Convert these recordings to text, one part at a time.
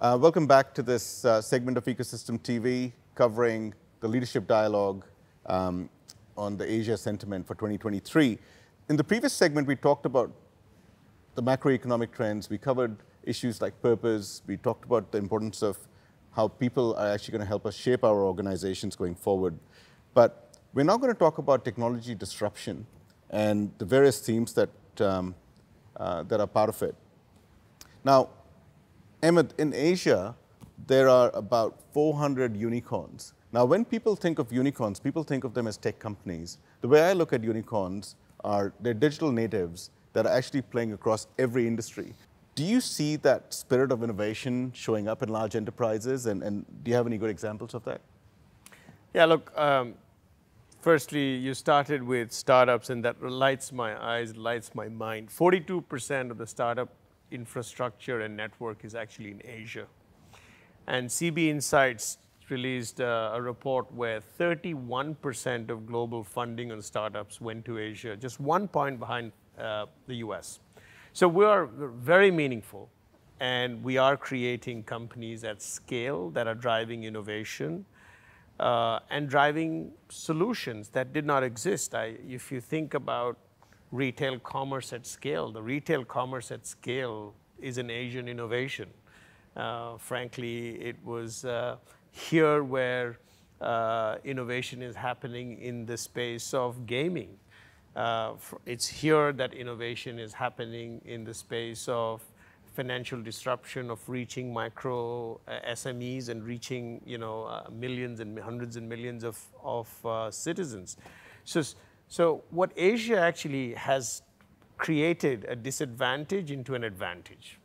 Uh, welcome back to this uh, segment of Ecosystm TV covering the leadership dialogue um, on the Asia sentiment for 2023. In the previous segment, we talked about the macroeconomic trends. We covered issues like purpose. We talked about the importance of how people are actually going to help us shape our organizations going forward. But we're now going to talk about technology disruption and the various themes that, um, uh, that are part of it. Now, Ahmed, in Asia, there are about 400 unicorns. Now, when people think of unicorns, people think of them as tech companies. The way I look at unicorns are they're digital natives that are actually playing across every industry. Do you see that spirit of innovation showing up in large enterprises? And, and do you have any good examples of that? Yeah, look, um, firstly, you started with startups, and that lights my eyes, lights my mind. 42% of the startup infrastructure and network is actually in Asia. And CB Insights released uh, a report where 31% of global funding on startups went to Asia, just one point behind uh, the US. So we are very meaningful and we are creating companies at scale that are driving innovation uh, and driving solutions that did not exist. I, if you think about retail commerce at scale, the retail commerce at scale is an Asian innovation. Uh, frankly, it was uh, here where uh, innovation is happening in the space of gaming. Uh, it's here that innovation is happening in the space of financial disruption of reaching micro uh, SMEs and reaching you know uh, millions and hundreds and millions of, of citizens. So, so what Asia actually has created a disadvantage into an advantage.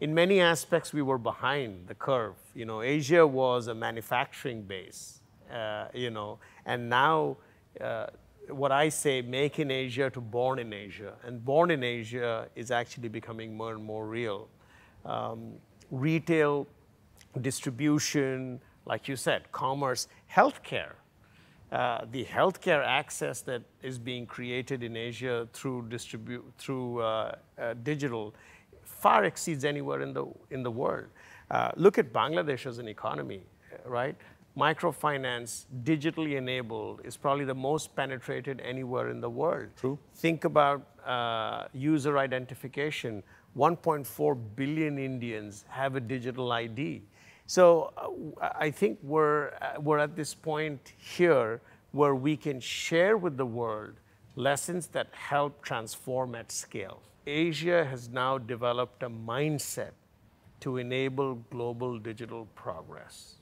In many aspects, we were behind the curve. You know, Asia was a manufacturing base, uh, you know, and now uh, what I say, make in Asia to born in Asia. And born in Asia is actually becoming more and more real. Um, retail, distribution, like you said, commerce, healthcare. Uh, the healthcare access that is being created in Asia through, distribu- through uh, uh, digital far exceeds anywhere in the, in the world. Uh, look at Bangladesh as an economy, right? microfinance, digitally enabled, is probably the most penetrated anywhere in the world. True. Think about uh, user identification. 1.4 billion Indians have a digital ID. So uh, I think we're, uh, we're at this point here where we can share with the world lessons that help transform at scale. Asia has now developed a mindset to enable global digital progress.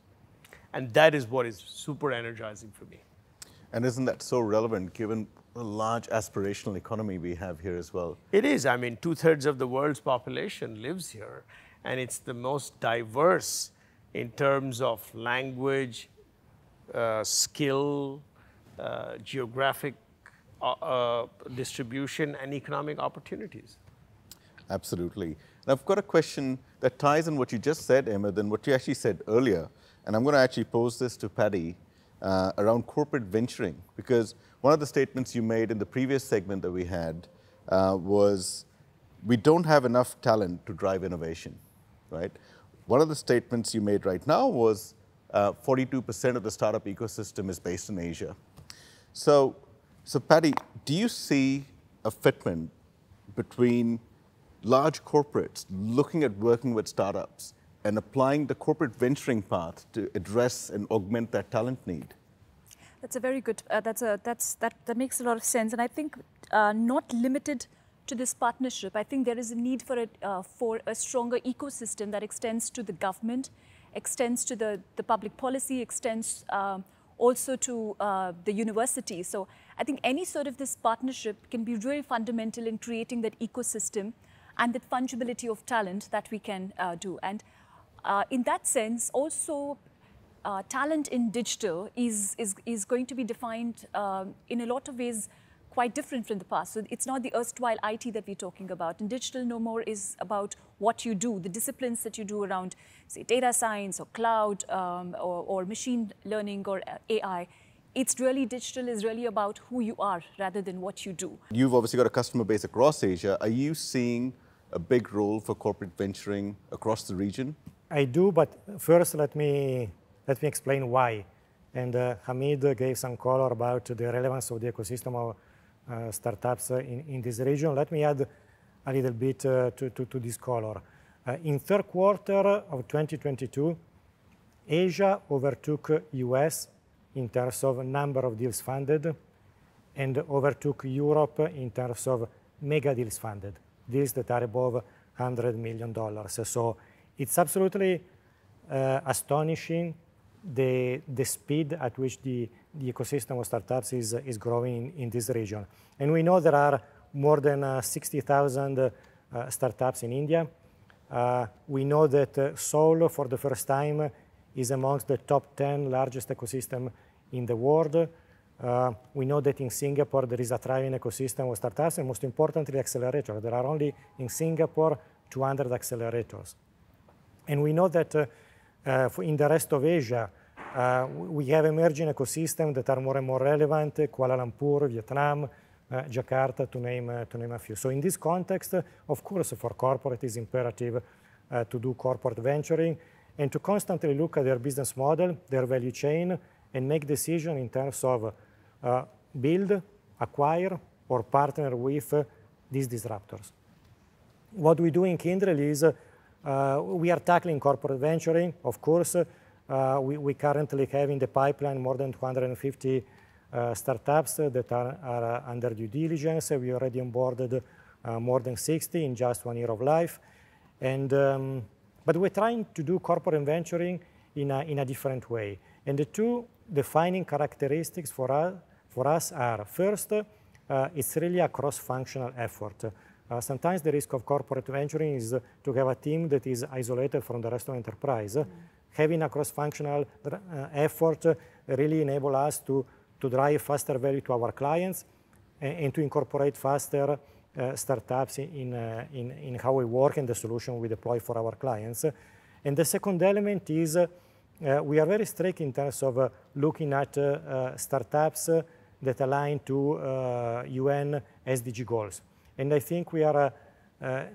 And that is what is super energizing for me. And isn't that so relevant given the large aspirational economy we have here as well? It is. I mean, two thirds of the world's population lives here, and it's the most diverse in terms of language, uh, skill, uh, geographic uh, uh distribution, and economic opportunities. Absolutely. And I've got a question that ties in what you just said, Ahmed, and what you actually said earlier. And I'm going to actually pose this to Paddy uh, around corporate venturing, because one of the statements you made in the previous segment that we had uh, was we don't have enough talent to drive innovation, right? One of the statements you made right now was 42% uh, of the startup ecosystem is based in Asia. So, so Paddy, do you see a fitment between large corporates looking at working with startups and applying the corporate venturing path to address and augment that talent need? That's a very good, uh, that's a, that's, that, that makes a lot of sense. And I think uh, not limited to this partnership, I think there is a need for a, uh, for a stronger ecosystem that extends to the government, extends to the, the public policy, extends um, also to uh, the university. So I think any sort of this partnership can be really fundamental in creating that ecosystem and that fungibility of talent that we can uh, do. And uh, in that sense, also uh, talent in digital is, is, is going to be defined um, in a lot of ways quite different from the past. So it's not the erstwhile IT that we're talking about. And digital no more is about what you do, the disciplines that you do around, say, data science or cloud um, or, or, machine learning or uh, AI. It's really digital is really about who you are rather than what you do. You've obviously got a customer base across Asia. Are you seeing a big role for corporate venturing across the region? I do, but first let me, let me explain why. And uh, Hamid gave some color about the relevance of the ecosystem of startups in, in this region. Let me add a little bit uh, to, to, to, this color. Uh, in third quarter of 2022, Asia overtook US in terms of number of deals funded and overtook Europe in terms of mega deals funded, deals that are above $100 million. So it's absolutely uh, astonishing the, the speed at which the, the ecosystem of startups is, is growing in, in this region. And we know there are more than uh, 60,000 uh, startups in India. Uh, we know that Seoul, for the first time, is amongst the top 10 largest ecosystem in the world. Uh, we know that in Singapore there is a thriving ecosystem of startups and most importantly accelerators. There are only in Singapore 200 accelerators. And we know that uh, uh, in the rest of Asia, we have emerging ecosystems that are more and more relevant, Kuala Lumpur, Vietnam, uh, Jakarta, to name, uh, to name a few. So in this context, of course, for corporate, it's imperative to do corporate venturing and to constantly look at their business model, their value chain, and make decisions in terms of uh, build, acquire, or partner with uh, these disruptors. What we do in Kyndryl is uh, we are tackling corporate venturing, of course. We, we currently have in the pipeline more than 250 uh, startups that are, are, under due diligence. We already onboarded uh, more than 60 in just one year of life. And, um, but we're trying to do corporate venturing in a, in a different way. And the two defining characteristics for us, for us are, first, uh, it's really a cross-functional effort. Uh, sometimes the risk of corporate venturing is to have a team that is isolated from the rest of the enterprise. Mm. Having a cross-functional uh, effort really enable us to, to drive faster value to our clients and, and to incorporate faster uh, startups in, uh, in, in how we work and the solution we deploy for our clients. And the second element is uh, we are very strict in terms of uh, looking at uh, startups that align to UN SDG goals. And I think we are,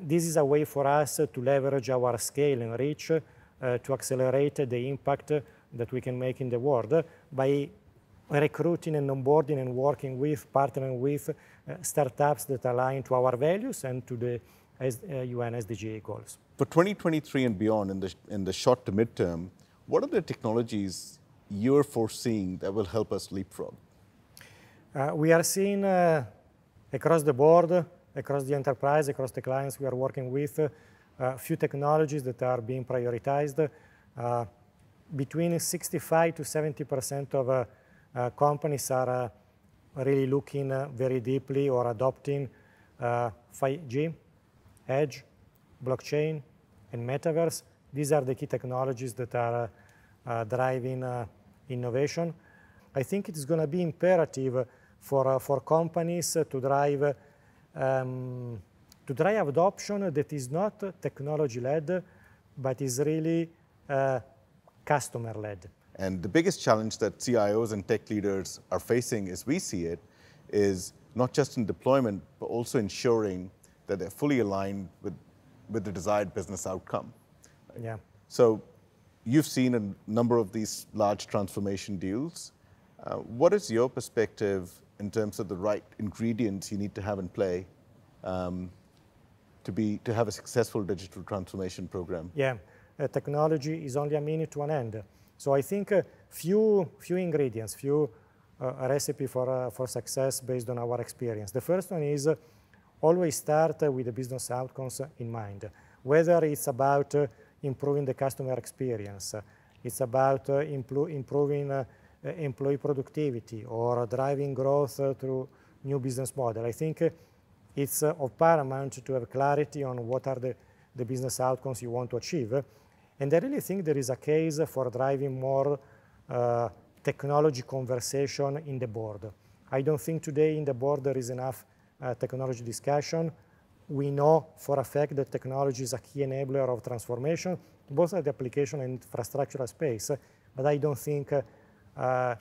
this is a way for us to leverage our scale and reach to accelerate the impact that we can make in the world by recruiting and onboarding and working with, partnering with uh, startups that align to our values and to the S, uh, UN SDG goals. For 2023 and beyond, in the, in the short to midterm, what are the technologies you're foreseeing that will help us leapfrog? Uh, we are seeing uh, across the board, across the enterprise, across the clients we are working with, a uh, few technologies that are being prioritized. Uh, between 65 to 70 percent of uh, companies are uh, really looking uh, very deeply or adopting 5G, edge, blockchain, and metaverse. These are the key technologies that are driving innovation. I think it is going to be imperative for, for companies to drive um, to drive adoption that is not technology-led, but is really uh, customer-led. And the biggest challenge that CIOs and tech leaders are facing, as we see it, is not just in deployment, but also ensuring that they're fully aligned with, with the desired business outcome. Right? Yeah. So you've seen a number of these large transformation deals. Uh, what is your perspective in terms of the right ingredients you need to have in play um, to, be, to have a successful digital transformation program? Yeah, uh, technology is only a means to an end. So I think a few, few ingredients, few uh, recipe for, uh, for success based on our experience. The first one is uh, always start with the business outcomes in mind. Whether it's about uh, improving the customer experience, it's about uh, improving uh, employee productivity or driving growth through new business model. I think it's of paramount to have clarity on what are the, the business outcomes you want to achieve and I really think there is a case for driving more uh, technology conversation in the board. I don't think today in the board there is enough uh, technology discussion. We know for a fact that technology is a key enabler of transformation, both at the application and infrastructural space, but I don't think uh,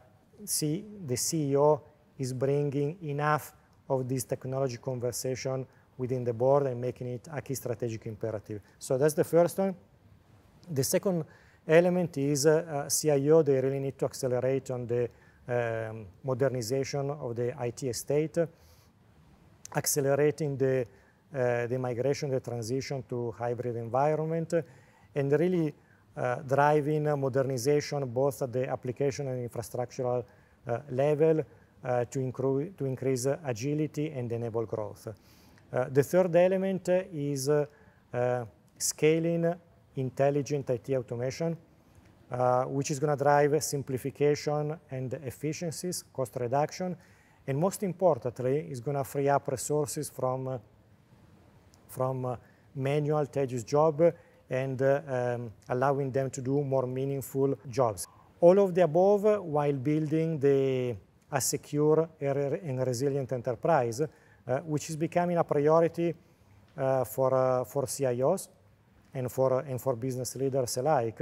see the CEO is bringing enough of this technology conversation within the board and making it a key strategic imperative. So that's the first one. The second element is uh, CIO, they really need to accelerate on the um, modernization of the IT estate, accelerating the, uh, the migration, the transition to hybrid environment, and really uh, driving modernization both at the application and infrastructural uh, level to, to increase agility and enable growth. the third element is scaling intelligent IT automation, uh, which is going to drive simplification and efficiencies, cost reduction, and most importantly, is going to free up resources from, uh, from uh, manual tedious job and uh, um, allowing them to do more meaningful jobs. All of the above while building the, a secure and resilient enterprise, uh, which is becoming a priority uh, for, for CIOs and for, and for business leaders alike.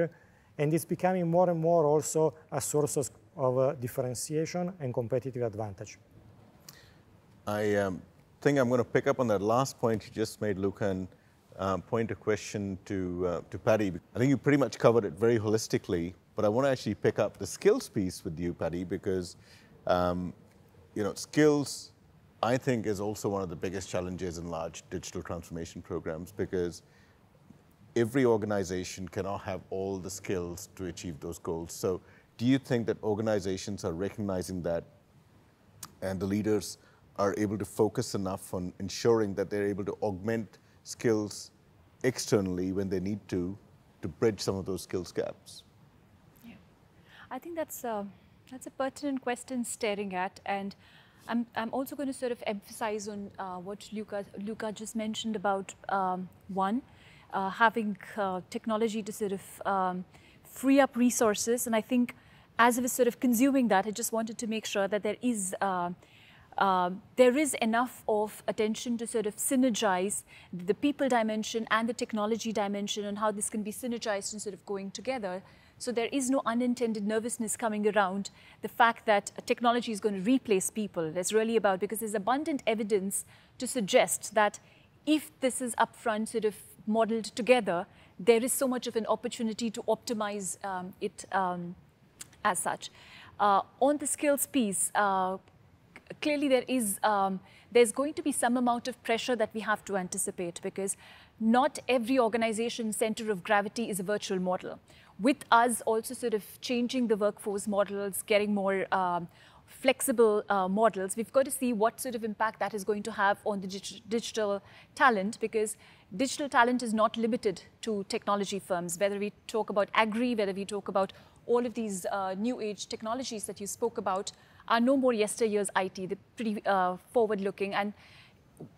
And it's becoming more and more also a source of uh, differentiation and competitive advantage. I um, think I'm going to pick up on that last point you just made, Luca, and um, point a question to, uh, to Paddy. I think you pretty much covered it very holistically, but I want to actually pick up the skills piece with you, Paddy, because um, you know, skills, I think, is also one of the biggest challenges in large digital transformation programs because every organization cannot have all the skills to achieve those goals. So do you think that organizations are recognizing that and the leaders are able to focus enough on ensuring that they're able to augment skills externally when they need to, to bridge some of those skills gaps? Yeah. I think that's uh, that's a pertinent question staring at. And I'm, I'm also going to sort of emphasize on uh, what Luca, Luca just mentioned about um, one, uh, having uh, technology to sort of um, free up resources. And I think as I was sort of consuming that, I just wanted to make sure that there is uh, um, there is enough of attention to sort of synergize the people dimension and the technology dimension and how this can be synergized and sort of going together. So there is no unintended nervousness coming around the fact that technology is going to replace people. It's really about because there's abundant evidence to suggest that if this is upfront sort of modeled together, there is so much of an opportunity to optimize um, it um, as such. Uh, on the skills piece, uh, clearly there is, um, there's going to be some amount of pressure that we have to anticipate because not every organization center of gravity is a virtual model. With us also sort of changing the workforce models, getting more um, flexible uh, models, we've got to see what sort of impact that is going to have on the dig digital talent because digital talent is not limited to technology firms, whether we talk about agri, whether we talk about all of these uh, new age technologies that you spoke about are no more yesteryear's IT. They're pretty uh, forward looking and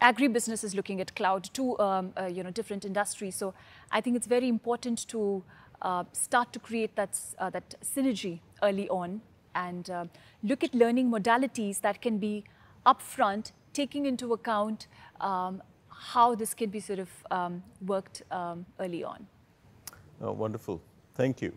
agribusiness is looking at cloud to um, uh, you know, different industries. So I think it's very important to uh, start to create that, uh, that synergy early on and uh, look at learning modalities that can be upfront, taking into account um, how this can be sort of um, worked um, early on. Oh, wonderful. Thank you.